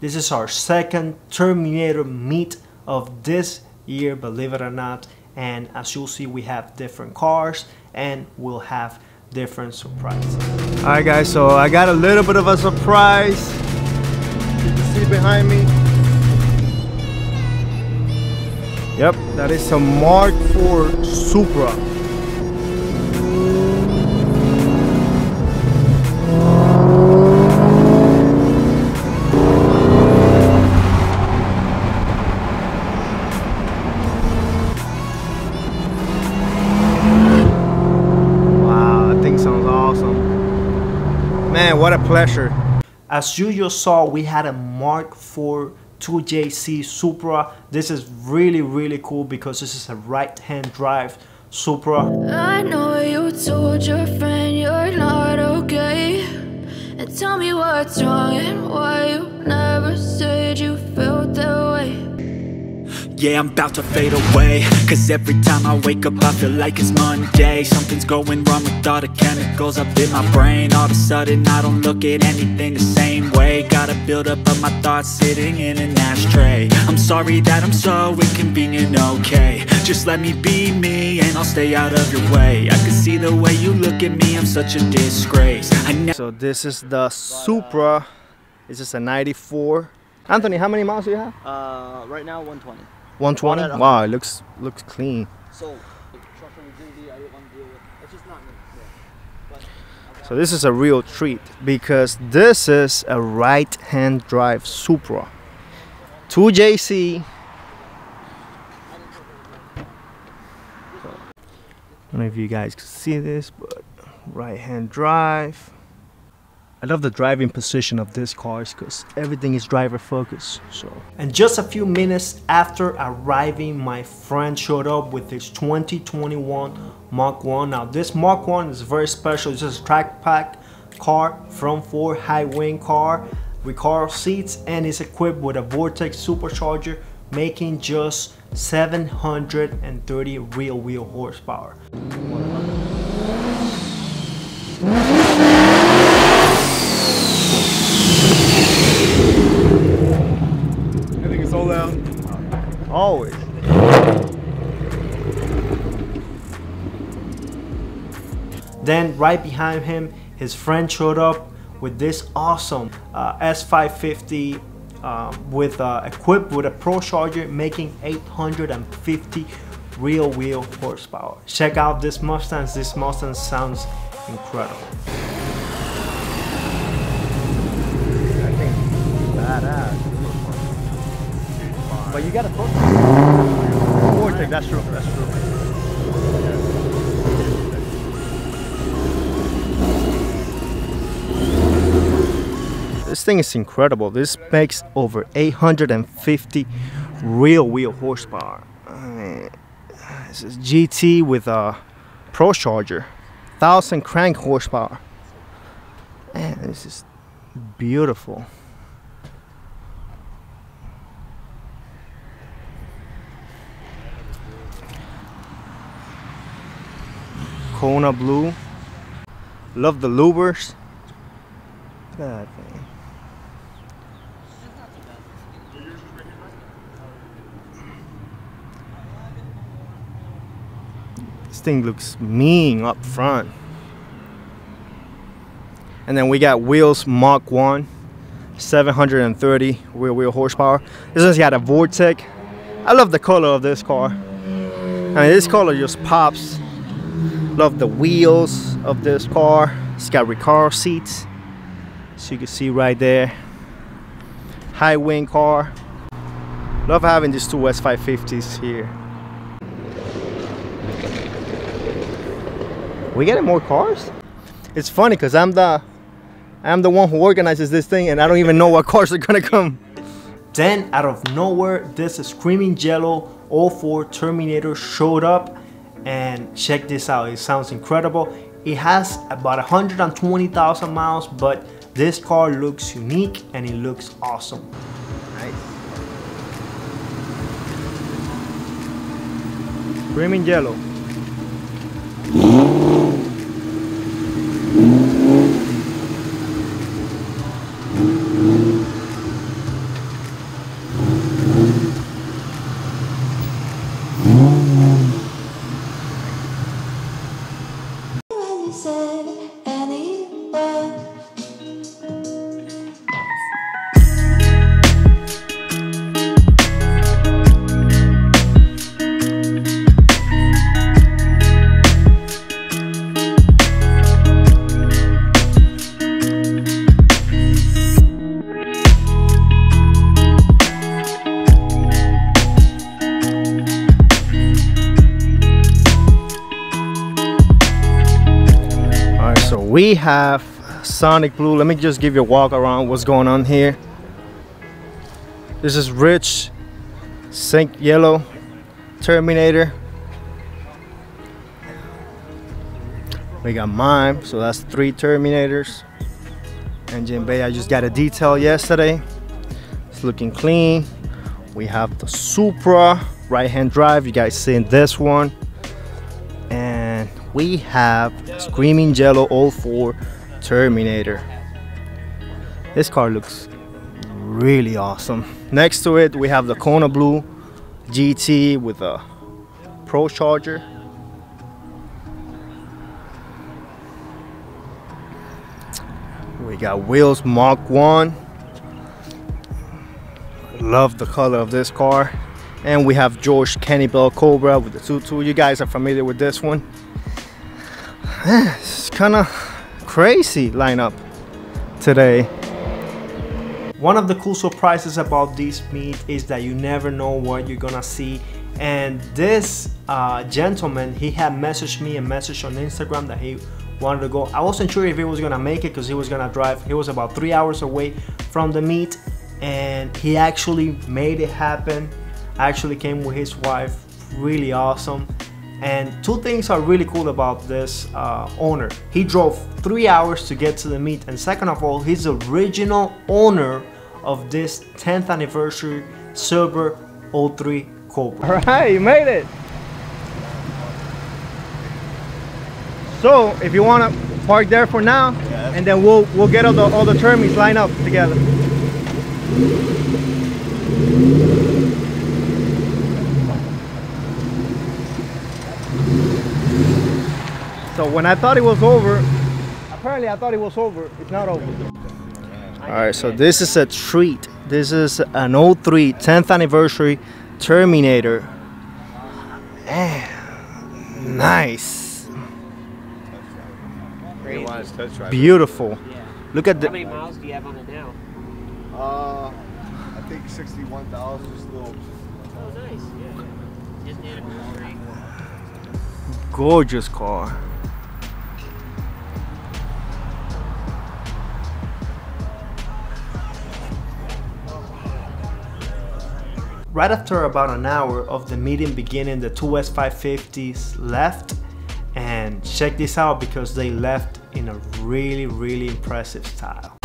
This is our second Terminator meet of this year, believe it or not. And as you'll see, we have different cars and we'll have different surprises. All right, guys, so I got a little bit of a surprise. You can see behind me. Yep, that is a Mark IV Supra. As you just saw, we had a Mark IV 2JZ Supra. This is really, really cool because this is a right-hand drive Supra. I know you told your friend you're not okay. And tell me what's wrong and why you never said you felt that way. Yeah, I'm about to fade away Cause every time I wake up I feel like it's Monday Something's going wrong with all the chemicals up in my brain All of a sudden I don't look at anything the same way Gotta build up of my thoughts sitting in an ashtray I'm sorry that I'm so inconvenient, okay Just let me be me and I'll stay out of your way I can see the way you look at me, I'm such a disgrace I So this is the Supra. This is a 94. Anthony, how many miles do you have? Uh, right now 120. 120. One Wow, it looks looks clean. So the structural rigidity I didn't want to deal with. It's just not me. Yeah. But So this is a real treat because this is a right-hand drive Supra. 2JZ. I don't know if you guys can see this, but right-hand drive. I love the driving position of this cars because everything is driver focused. So And just a few minutes after arriving, my friend showed up with his 2021 Mach 1. Now this Mach 1 is very special. It's just a track pack car, front four high wing car with car seats and is equipped with a Vortech supercharger making just 730 real wheel horsepower. Loud. Always. Then right behind him, his friend showed up with this awesome uh, S550 um, with uh, equipped with a Pro Charger, making 850 real wheel horsepower. Check out this Mustang. This Mustang sounds incredible. But you gotta focus. Vortex, that's true, that's true. This thing is incredible. This makes over 850 real wheel horsepower. I mean, this is GT with a Pro Charger, 1000 crank horsepower. Man, this is beautiful. Kona blue. Love the thing. This thing looks mean up front. And then we got wheels Mach 1, 730 rear wheel horsepower. This one's got a Vortech. I love the color of this car. I mean, this color just pops. Love the wheels of this car. It's got Recaro seats, so you can see right there. High wing car. Love having these two S550s here. We getting more cars? It's funny because I'm the I'm the one who organizes this thing and I don't even know what cars are gonna come. Then out of nowhere, this Screaming Yellow 04 Terminator showed up and check this out, it sounds incredible. It has about 120,000 miles, but this car looks unique and it looks awesome. Nice. and yellow. We have Sonic Blue. Let me just give you a walk around what's going on here. This is Rich Zinc Yellow Terminator. We got Mime, so that's three Terminators. Engine bay, I just got a detail yesterday. It's looking clean. We have the Supra right hand drive. You guys seen this one. We have Screaming Yellow 04 Terminator. This car looks really awesome. Next to it, we have the Kona Blue GT with a Pro Charger. We got wheels Mach 1. Love the color of this car. And we have George Kenne Bell Cobra with the 2.2. You guys are familiar with this one. It's kind of crazy lineup today. One of the cool surprises about this meet is that you never know what you're gonna see. And this uh, gentleman, he had messaged me a message on Instagram that he wanted to go. I wasn't sure if he was gonna make it because he was gonna drive. He was about three hours away from the meet and he actually made it happen. Actually came with his wife, really awesome. And two things are really cool about this uh, owner. He drove three hours to get to the meet, and second of all, he's the original owner of this 10th anniversary Silver 03 Cobra. All right, you made it. So if you want to park there for now, and then we'll we'll get all the all the termies lined up together. When I thought it was over, apparently I thought it was over. It's not over. All right, so this is a treat. This is an 03 10th anniversary Terminator. Man, nice. Beautiful. Look at the. How many miles do you have on it now? Uh, I think 61,000 is still. Oh, nice. Yeah. Just anniversary. gorgeous car. Right after about an hour of the meeting beginning, the two S550s left. And check this out because they left in a really, really impressive style.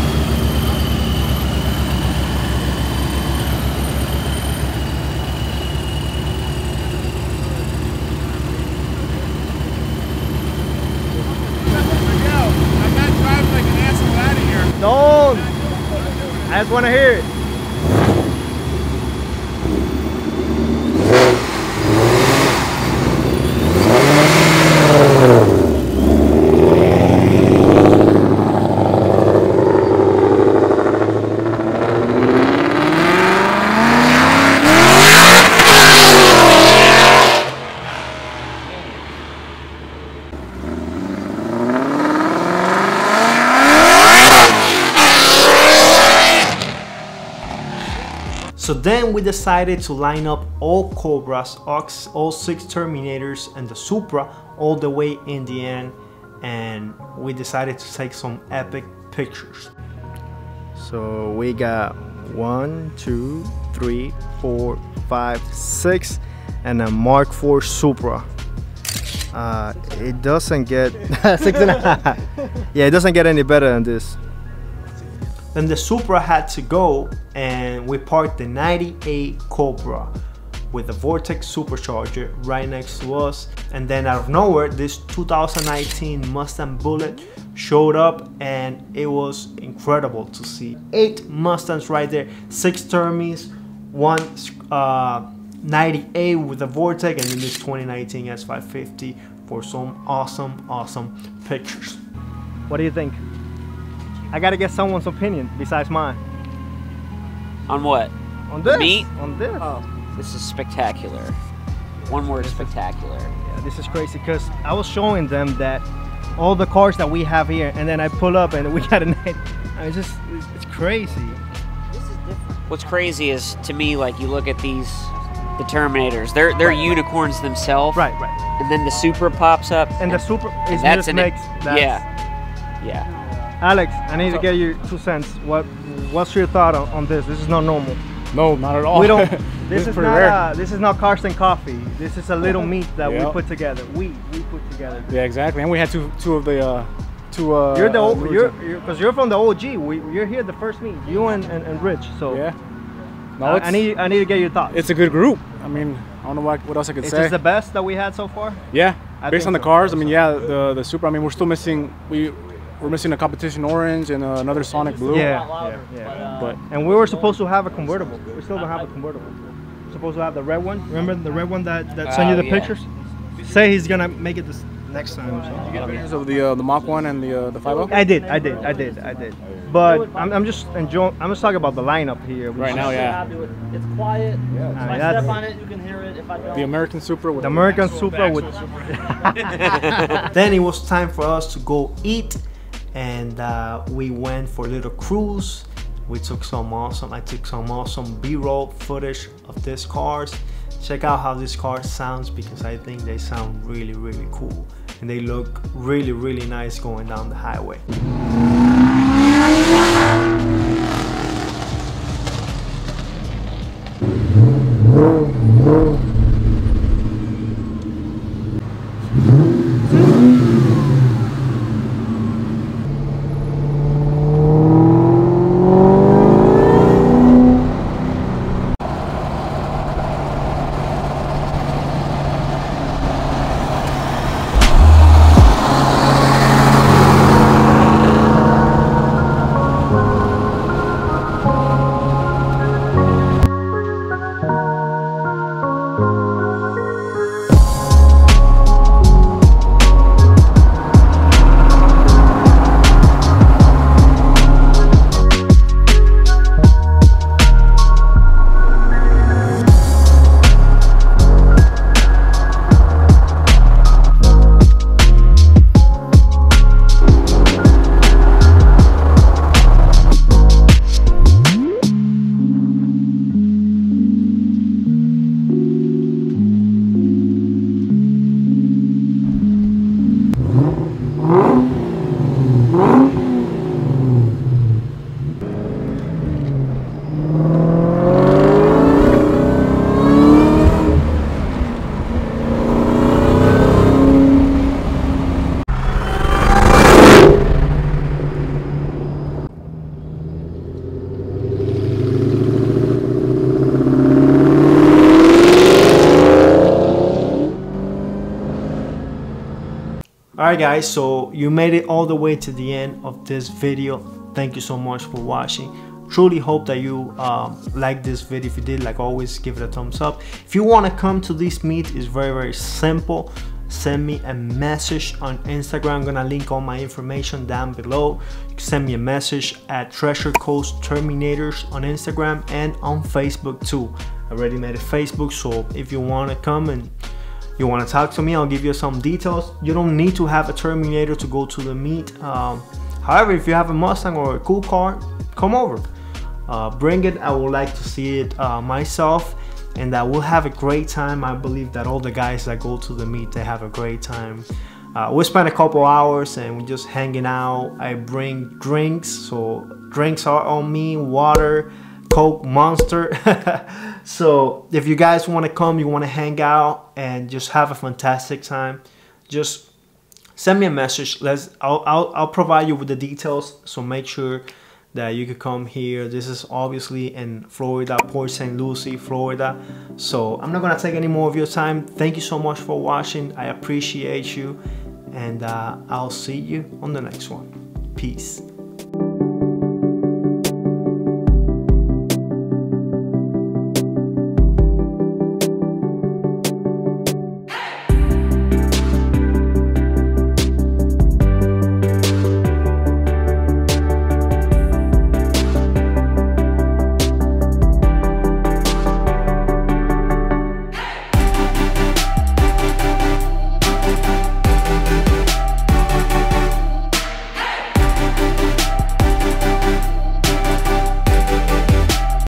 Don't. I just want to hear it. So then we decided to line up all Cobras, all six Terminators and the Supra all the way in the end and we decided to take some epic pictures. So we got one, two, three, four, five, six, and a Mark IV Supra. Uh, it doesn't get six and a half. Yeah, it doesn't get any better than this. Then the Supra had to go and we parked the 98 Cobra with the Vortech supercharger right next to us. And then out of nowhere, this 2019 Mustang Bullitt showed up and it was incredible to see. Eight Mustangs right there, six Termies, one uh, 98 with the Vortech and then this 2019 S550 for some awesome, awesome pictures. What do you think? I gotta get someone's opinion besides mine. On what? On this. Meet? On this. Oh. This is spectacular. One word, spectacular. Yeah, this is crazy because I was showing them that all the cars that we have here, and then I pull up and we got a night. I mean, it's just it's, it's crazy. What's crazy is to me, like you look at these, the Terminators. They're they're unicorns themselves. Right, right. And then the Supra pops up. And the super is that's just an makes that's, yeah. Yeah. Alex, I need to get you two cents. What What's your thought on, on this? This is not normal. No, not at all. We don't. this, is not. rare. Uh, this is not Cars and Coffee. This is a little meet that we put together. We we put together. yeah, exactly. And we had two two of the uh, two. Uh, You're the uh, old, Louis you're Vuitton. you're because you're from the OG. We you're here the first meet. You and, and, and Rich. So yeah. No, uh, I need I need to get your thoughts. it's a good group. I mean, I don't know what, what else I could Is say. this the best that we had so far? yeah, I based on the so. cars. I mean, yeah, the the super. I mean, we're still missing. We we're missing a competition orange and uh, another Sonic blue. Yeah. yeah, yeah. But, uh, But And we were supposed to have a convertible. We still don't have a convertible. supposed to have the red one. Remember the red one that, that sent you the yeah. pictures? Say he's gonna make it this next time. So. pictures of the uh, the Mach one and the uh, the 50. I did, I did, I did, I did. But I'm, I'm just enjoying. I'm just talking about the lineup here. Right now, yeah. happy with it. It's quiet. Yeah, If I I mean, step on it, you can hear it. If I don't, The American Super with The American Super. with. then it was time for us to go eat and uh, we went for a little cruise. We took some awesome i took some awesome b-roll footage of these cars check out how this car sounds because i think they sound really really cool. And they look really really nice going down the highway Alright guys, so you made it all the way to the end of this video. Thank you so much for watching. Truly hope that you um, like this video. If you did, like always, give it a thumbs up. If you want to come to this meet, it's very, very simple. Send me a message on Instagram. I'm gonna link all my information down below. Send me a message at Treasure Coast Terminators on Instagram and on Facebook too. I already made a Facebook, so if you want to come and you want to talk to me i'll give you some details. You don't need to have a terminator to go to the meet um, however if you have a mustang or a cool car come over. Uh, bring it i would like to see it uh, myself and that we'll have a great time. I believe that all the guys that go to the meet they have a great time. Uh, we spend a couple hours and we're just hanging out. I bring drinks so drinks are on me water Coke Monster. so if you guys want to come, you want to hang out and just have a fantastic time, just send me a message. Let's I'll, I'll, I'll provide you with the details. So make sure that you could come here. This is obviously in Florida, Port St. Lucie, Florida. So I'm not gonna take any more of your time. Thank you so much for watching. I appreciate you, and uh, I'll see you on the next one. Peace.